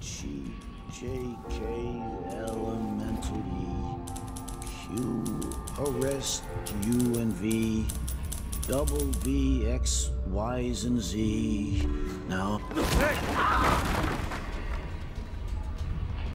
G, J, K, elemental E, Q, arrest U and V, double V, X, Y's and Z. Now.